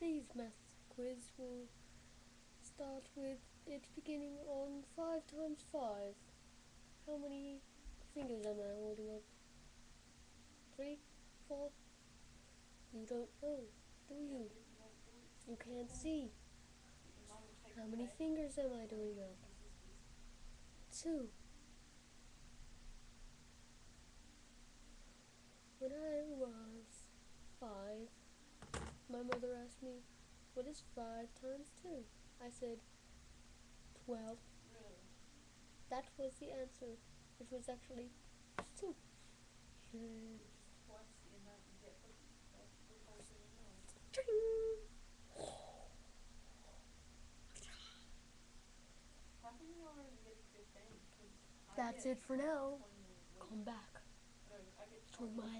These maths quiz will start with it beginning on 5 times 5. How many fingers am I holding up? 3? 4? You don't know, do you? You can't see. How many fingers am I doing up? 2. My mother asked me, what is five times two? I said, twelve. That was the answer. It was actually two. That's it for now. Come back for my.